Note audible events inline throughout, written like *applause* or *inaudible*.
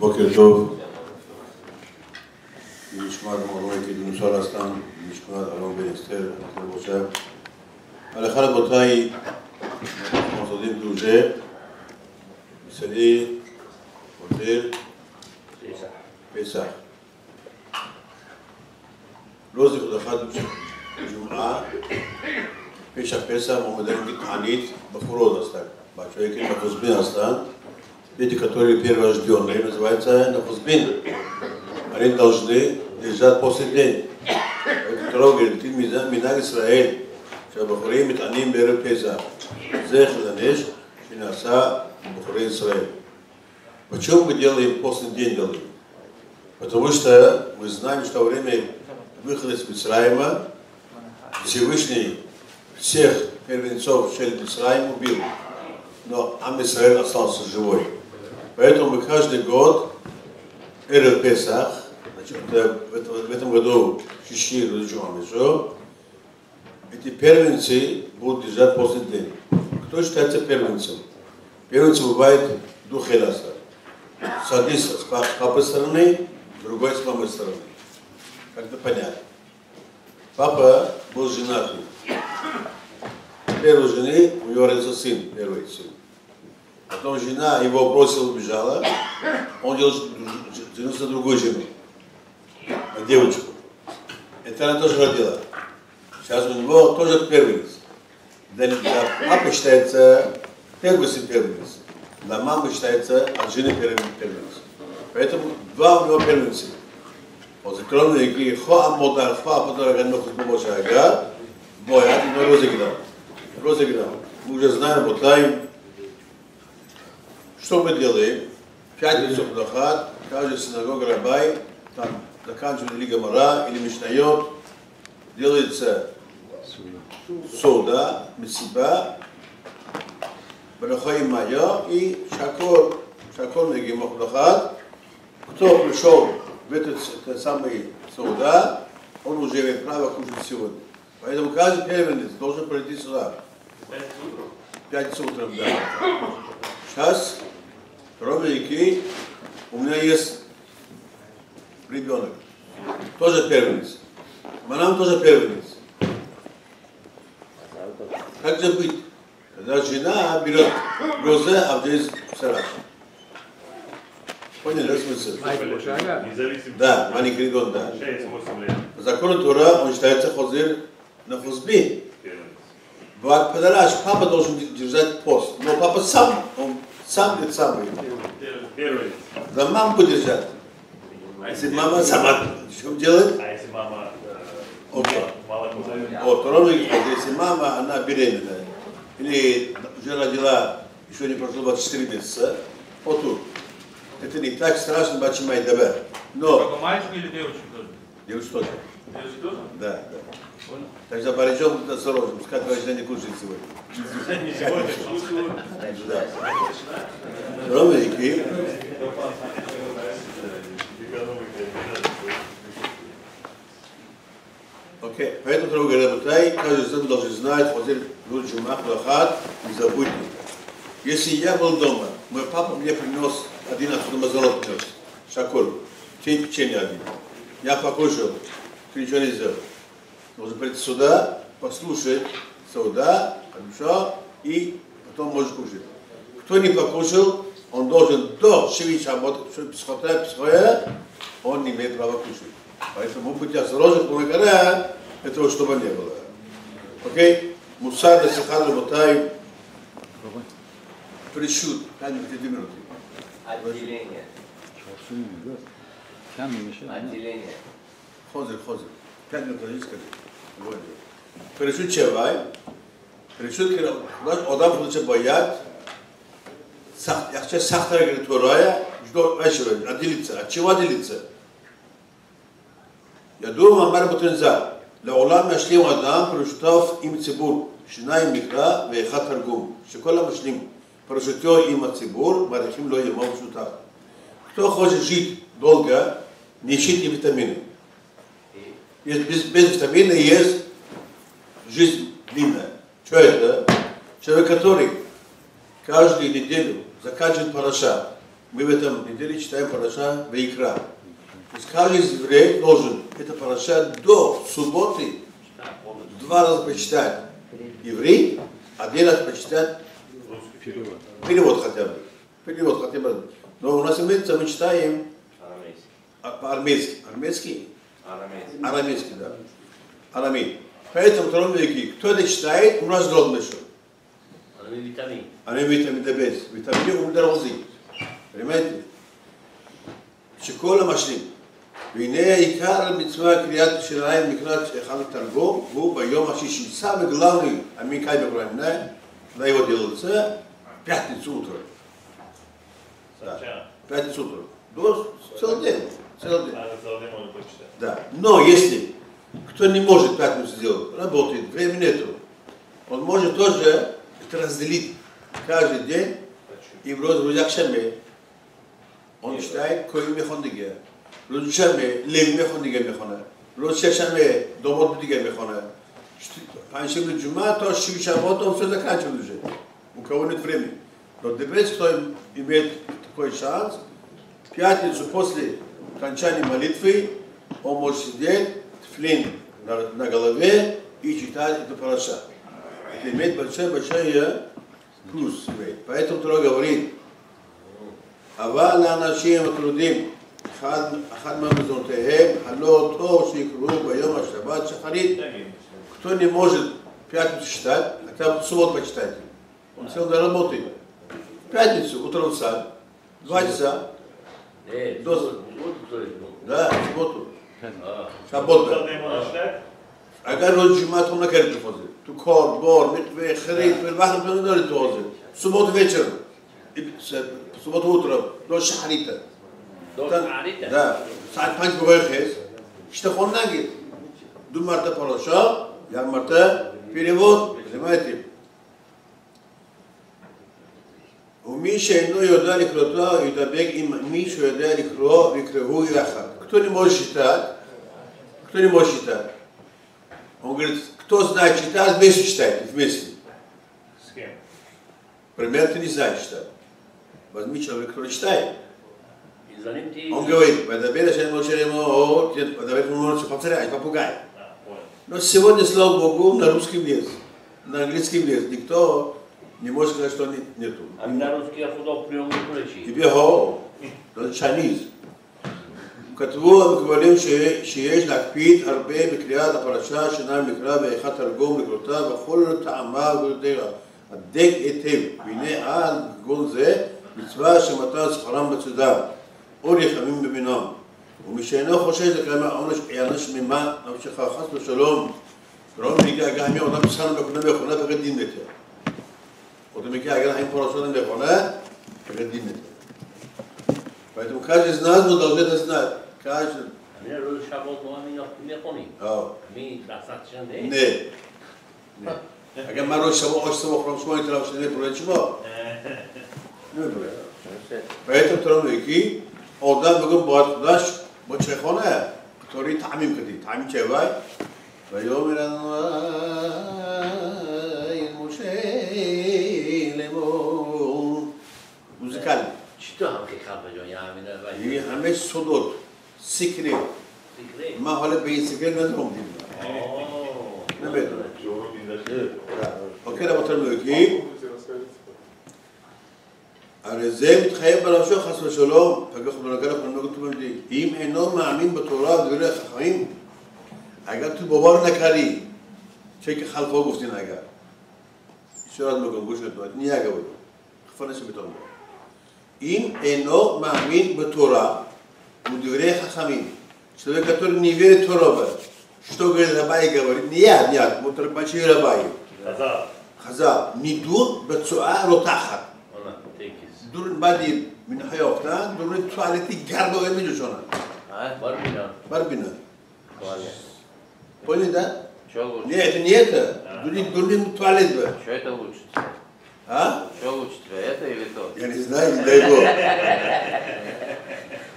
بوكر توف نشمار مروي كي نصار استان نشمار الون بن استر أكثر بوشاب على خلق بطاي مصادين دوجي مسالي وزير بيسح روزي خد اخد جمعة بيسح بيسح ومدرم كي تحانيت بفروض استان بعد شوية كلمة استان дети, которые перворожденные, называется на Хузбин. Они должны лежать после день. Второй говорит, ты минаг Израиль, שהבחורים מתענים בערב פסח. זה חדנש שנעשה בחורי ישראל. Почему мы делаем после день делаем? Потому что мы знаем, что во время выхода из Мисраима Всевышний всех первенцов Шель Мисраим убил но Ам Исраэль остался живой. Поэтому мы каждый год Эрел Песах, значит, в этом году Шиши Руджуамишо, эти первенцы будут лежать после день. Кто считается первенцем? Первенцем бывает дух Эласа. Садится с папы стороны, другой с мамы стороны. Как-то понятно. Папа был женатый. Первой жены у него родился сын, первый сын. Потом жена его бросила, убежала. Он женился другой жене, на девочку. Это она тоже родила. Сейчас у него тоже первенец. Для, для папы считается первый сын первенец. Для мамы считается от жены первенец. Поэтому два у него первенца. Вот закромные игры Хоа Модар Хоа Модар Ганохус Бумоша Ага Бой, а ты розыграл. Розыграл. Мы уже знаем, вот даем что мы делаем? Пятницу Худахат, каждая синагога Рабай, там заканчивает Лига Мара или Мишнайот, делается сода, мисиба, Барахаим Майо и Шакор, Шакор Нагима Худахат. Кто пришел в этот, этот самый сода, он уже имеет право кушать сегодня. Поэтому каждый первенец должен пройти сюда. Пятницу утром, да. Сейчас Ики, у меня есть ребенок, тоже первенец. Манам тоже первенец. Как же быть? Когда жена берет розе, а здесь сараш. Поняли, да, смысл? Да, маленький ребенок, да. По закону Тора он считается хозир на хозби. Бывает подараш, папа должен держать пост. Но папа сам, сам сам говорит. Первый. Да маму подержать. А Если мама сама что делает? А если мама э, Окей. молоко дает? Вот, говорит, если мама, она беременная, или уже родила, еще не прошло 24 месяца, вот тут. Это не так страшно, бачимай дабе. Но, Только мальчик или девочка тоже? девушка тоже. Девочка тоже? Да, да. Так что будь осторожен, пускай твоя жена не кушает сегодня. Не сегодня. Да. Кроме Ики, Окей, поэтому, дорогие Рабутай, каждый нас должен знать, вот этот будет Джумах Лахат, не забудьте. Если я был дома, мой папа мне принес один мазалот принес, шакур, тень печенье один. Я покушал, ты ничего не сделал. Должен прийти сюда, послушать сюда, хорошо, и потом можешь кушать. Кто не покушал, он должен до Шеви Шабот, психотера, психоя, он не имеет права кушать. Поэтому будьте осторожны, помогая, этого чтобы не было. Окей? Мусар на Сихан Работай, пришут, две минуты. Отделение. Отделение. Хозер, хозер. Пять минут, не скажи. Вот. Пришут Чевай, пришут Адам хоче боят, якче сахтар говорит Торая, что вечер отделиться. От чего отделиться? ידוע מאמר בתנזר, לעולם ישלים אדם פרשותיו עם ציבור, שניים מקרא ואחד תרגום, שכל המשלים פרשותו עם הציבור, מעריכים לו ימו משותף. Кто хочет жить долго, не ищите витамины. Есть, без, без витамина есть жизнь длинная. Что это? Человек, который каждую неделю заканчивает параша, Мы в этом неделе читаем параша Вейкра. То есть каждый еврей должен это параша до субботы два раза прочитать еврей, один раз прочитать перевод хотя бы. Перевод хотя бы. Но у нас имеется, мы читаем Арамейский. а, по-армейски. Армейский? Арамейский. Арамейский, да. Арамей. Поэтому втором веке, кто это читает, у нас род нашел. Арамей витамин. אני ויטמין דבס, ויטמינים ומדרוזים, באמת, שכל המשלים. והנה העיקר מצווה קריאת ירושלים לקראת אחד התרגום, הוא ביום השישי. Самый главный, а мы как бы говорим, да, когда его делается, в пятницу утром. Да, Сначала. в пятницу утром. До целый день, целый день. Надо целый день можно прочитать. Да. Но если кто не может в пятницу сделать, работает, времени нету, он может тоже это разделить каждый день и вроде вроде шаме. Он считает, кой мехондиге. Вроде шаме, лев мехондиге мехона. Вроде шаме, домот бдиге мехона. Паншим джума, то шив шабот, он все заканчивает уже. У кого нет времени. Но теперь, кто имеет такой шанс, в пятницу после окончания молитвы он может сидеть, флин на, на голове и читать эту параша. Это имеет большой-большой плюс. имеет. Поэтому Тора говорит, אבל לאנשים הטרודים, אחד, אחד מהמזונותיהם, הלא טוב שיקראו ביום השבת שחרית. Кто не может в пятницу читать, хотя бы в субботу почитайте. Он целый день работает. В пятницу, утром встать, два часа, Нет. Доз- Вот кто это был. да, в субботу, А, шаббот. Целый день можно читать? אגב לא کار بار مقوه خرید به وقت من دارید تو حاضر سبات ویچر سبات اوترا دو شحریتا دو شحریتا ده ساعت پنج بگاه خیز işte ondan git. Dün marta paroşa, yan marta perevod, rimayeti. ומי שאינו יודע לקרוא ידבק עם מי שיודע לקרוא ויקראו יחד. כתוב לי מאוד שיטה, כתוב לי מאוד שיטה. אומרת, кто знает читать, вместе читайте, вместе. С кем? Пример, ты не знаешь читать. Возьми человека, который читает. Он говорит, «Вадабер Ашем Моше Лемо, Вадабер Моше повторяет, попугай». А, понял. Но сегодня, слава Богу, на русском есть, на английском есть. Никто не может сказать, что не- нету. А на русский я худо прием не. Тебе го, это Chinese. כתבו המקובלים ש- שיש להקפיד הרבה בקריאת הפרשה שאינה מקרא ואיכה תרגום לקרותיו וכל טעמה ודרך. הדק היטב, והנה על כגון זה מצווה שמתן שכרם בצדם, או רחמים במינם. ומי שאינו חושש לקיים העונש הענש ממה נפשך חס ושלום. רוב מגיע גם מי עונה בסכנה מכונה מכונה בגד דין יותר. אותו מגיע גם עם פרשת מכונה בגד דין יותר. Поэтому каждый из нас мы должны это знать. Каждый. Не рӯзи шабот мо ҳамин ёфт мехонем. Ҳамин дастатшан не? Не. اگر من روز شما آشت و شما و طرف شده برای نه نمی‌دونه بهتون طرف یکی آدم بگم باید خودش با چه خانه؟ طوری تعمیم کردی. تعمیم چه وای؟ و یا میرن این چی تو هم که خبه جایی یعنی همه صدود sikri. Sikri. ما هو لبي سكري نزلهم دي. نبي. وكده بتملكي הרי זה מתחייב בנפשו חס ושלום, פגח ובנגלך ונגד תומדי. אם אינו מאמין בתורה ובדברי החכמים, הגעתי בובר נקרי, שכחל פה גופתי נגע. שרד מגנגוש התנועה, נהיה גבוה, חפנה שבתון. אם אינו מאמין בתורה, Мудюрей Хахамин. Человек, который не верит в Роба. Что говорит Рабай, говорит, не я, не я, Мутрабачи Рабай. Хаза. Хаза. Мидур бацуа ротахат. دور بعدی من حیافتن دور توالتی گرد آقای می جوشانن بر بینن بر поняли, да? Что лучше? Нет, это не это. А. Дурить туалет бы. Что это лучше? А? Что лучше, это или то? Я не знаю, дай бог. *laughs*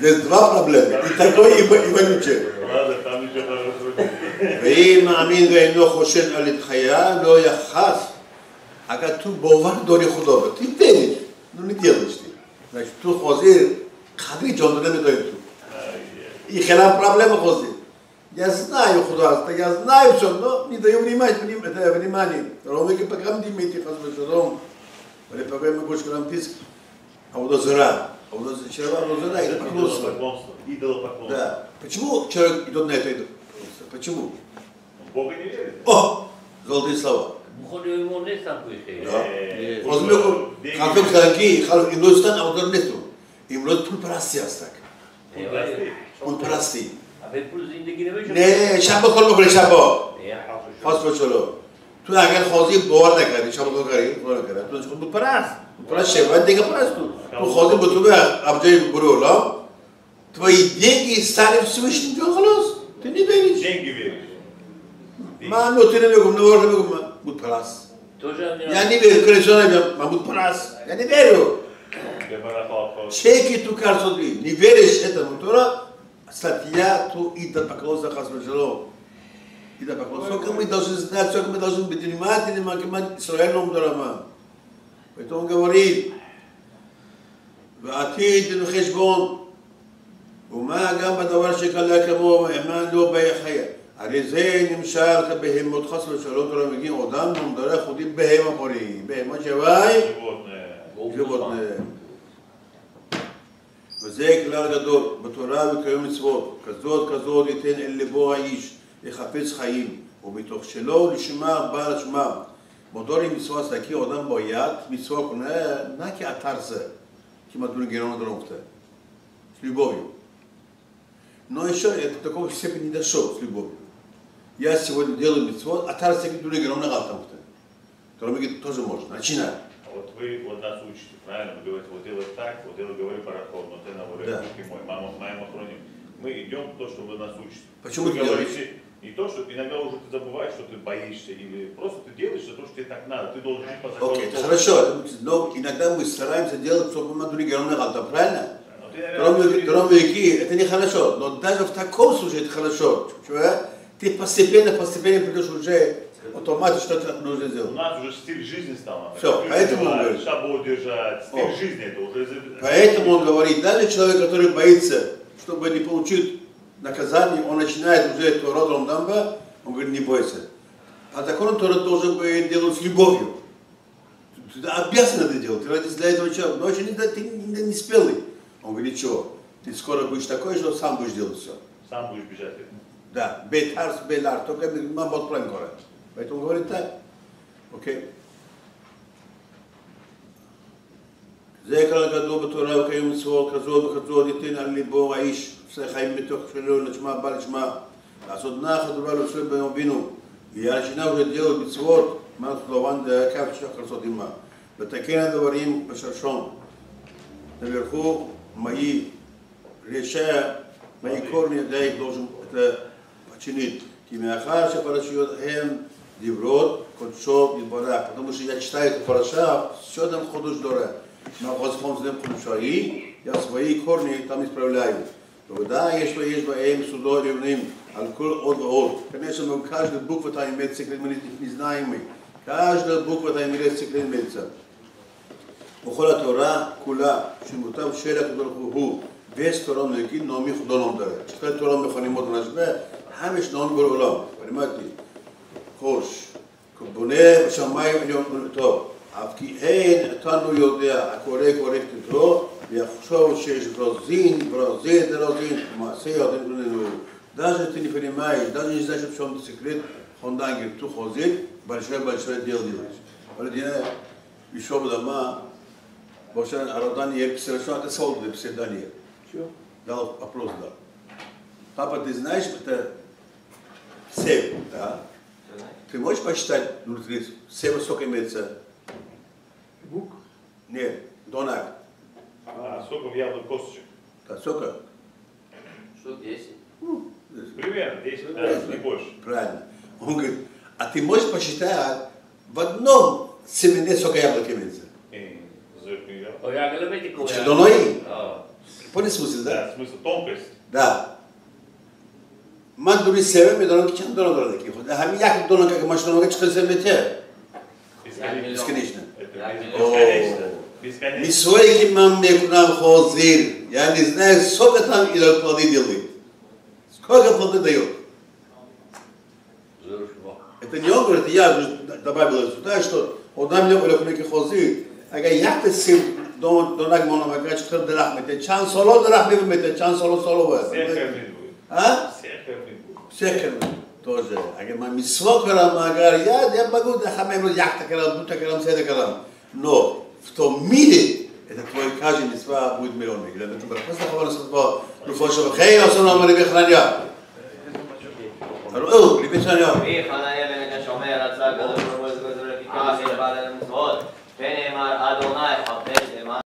Здесь два проблемы. И такой, и, и вонючий. ладно, там еще хорошо. ואם מאמין ואינו חושד על התחיה, לא יחס. הכתוב בעובר דור יחודו. תתן, ну не делаешь ты. Значит, tu хозир, кадри джонда не дает. И хера проблема хозир. Я знаю художество, я знаю все, но не даю внимания, вним- это внимание. Ромики пакам димити хазбе шалом. Или пакам мы больше грамм тиск. А вот зара. А у нас черва Мазуна это поклонство. Идолопоклонство. Да. Почему человек идет на это идолопоклонство? Почему? Ну, Бога не верит. О! Золотые слова. Да. возьмем халкым халки, халк индустан, а вот нету. И вот пул парасиастак. Пул параси. Не, шабо колбо, шабо. Паспорт шоло. تو اگر خواهی باور نکردی شما کار کردی کار نکردی تو خود بود پرست پرست شیوان دیگه پرست تو تو خواهی به تو به ابجای برو لا تو این دیگه سرف سویش اینجا خلاص تو نبینیش دیگه بیر من نوتینه میگم نوار میگم من بود پرست یعنی به کلیسان میگم من بود پرست یعنی بیرو چه که تو کار شد بی نیبرش هتم تو را ستیا تو ایت پکاوز خاص جلو Kita Pak, só que muita sociedade, só que muita sociedade, de mate, de mate, Israel não mudou a mão. Então, Gabaril, ועתיד דין חשבון, ומה גם בדבר שקלה כמוהו, מה לא ביחיה. הרי זה נמשל כבהמות חס ושלום תורה מגיעים עודם ומדרי חודים בהמה חולים. בהמה שוואי? ג'בוטנה. וזה כלל גדול בתורה וקיום מצוות. כזאת כזאת ייתן אל לבו האיש. לחפש חיים, ומתוך שלו לשמה בעל שמה. מודור עם מצווה סדקי אדם ביד, מצווה куна наки атарса, кима дуни герона дронкта, с любовью. Но еще это до такого степени не дошел с любовью. Я сегодня делаю митцвот, а тарса дуни герона галтамкта. Тормиги тоже можно, начинай. А Вот вы вот нас учите, правильно? Вы говорите, вот делай так, вот делай, говори пароход, но ты на воле Да. руки мой, мама, моя махроним. Мы идем в то, что вы нас учите. Почему вы ты говорите, Не то, что иногда уже ты забываешь, что ты боишься, или просто ты делаешь то, что тебе так надо. Ты должен жить по закону. Окей, Бога. хорошо, но иногда мы стараемся делать, чтобы мы другие равны правильно? Наверное, Кроме, реки, это нехорошо, но даже в таком случае это хорошо. Чувак, Ты постепенно, постепенно придешь уже автоматически, что ты нужно У сделать. нас уже стиль жизни стал. Всё, поэтому он говорит. Шабу держать, стиль О. жизни это уже... Поэтому он говорит, даже человек, который боится, чтобы не получить наказание, он начинает уже эту род Рамдамба, он говорит, не бойся. А закону Тора должен быть делать с любовью. Ты обязан это делать, ты родился для этого человека, но еще не, ты не, не спелый. Он говорит, ничего, ты скоро будешь такой, что сам будешь делать все. Сам будешь бежать. Да, бетарс, белар, только мамбот планкора. Поэтому говорит так. Окей. זה כלל גדול בתורה וקיום מצוות כזאת וכזאת ייתן על ליבו האיש עושה חיים מתוך שלו לשמה בא לשמה לעשות נח הדבר לעשות בנו אבינו יהיה שינה ולדל מצוות מה סלובן דקו שחר לעשות עמה ותקן הדברים בשרשון наверху мои решая мои корни да их должен это починить כי מאחר שהפרשיות הם דברות קודשות יתברך, потому что я читаю эту параша, все там ходуш дора. На Господь с ходушаи, я свои корни там исправляю. Да, есть что есть баэм судо ревным, алкоголь от от. Конечно, но каждая буква там имеет секрет, мы не знаем мы. Каждая буква там имеет секрет имеется. וכל התורה כולה, שמותם של הקדוש ברוך הוא, весь Тора נגיד נעמי חודו נעמדה. שתי תורה מכנים עוד רשב"א, חמש נעמי בעולם. פרימטי. חוש. בונה בשמיים עליון טוב. אף כי אין אותנו יודע, הקורא קורא כתבו, ויחשוב שיש ברזין, ברזין, דרזין, מעשה יודעים לנו. Даже ты не понимаешь, даже не знаешь, в чем секрет, Хондан говорит, tu хозит, большое-большое дело делаешь. Валентина, еще бы дома, Вообще, Арадан я писал, что это солдат писал Даниил. Дал вопрос, да. Папа, ты знаешь, это сев, да? Ты можешь посчитать внутри, сев сколько имеется? Бук. Нет, донак. Ага, соком яблок косточек. А сколько? Штук 10. Ну, примерно 10, да, не больше. Правильно. Он говорит, а ты можешь посчитать а в одном семене сока яблок имеется? Значит, оно и. Понял смысл, да? Да, смысл, тонкость. Да. من دوری سوم میدونم که چند دلار داره که خود همین یک دلار که ما شما چطور سوم میشه؟ اسکنیش نه. اسکنیش نه. Бесконечно. Мисвойки мам мекунам хозир. Я не знаю, сколько там или плоды делает. Сколько плоды дает. Это не он говорит, я же добавил сюда, что он нам не говорит, что хозир. Ага, як ты сим до до наг мона мака чтыр дырах мете. Чан соло дырах мете мете, чан соло соло ва. Всех кормить будет. А? Всех кормить будет. Всех тоже. Ага, ма мисво карам агар, я я могу да хамем як карам, бута карам, седа карам. Но в том мире это твой каждый мисва будет миллионный. Когда ты просто говоришь, что ну фошо хей, а сон амали бихранья. Oh, libetania. מי חניה בן השומר רצה הקדוש ברוך הוא לזכות ולפיכך יש בעל המצוות ונאמר אדוני חפש למען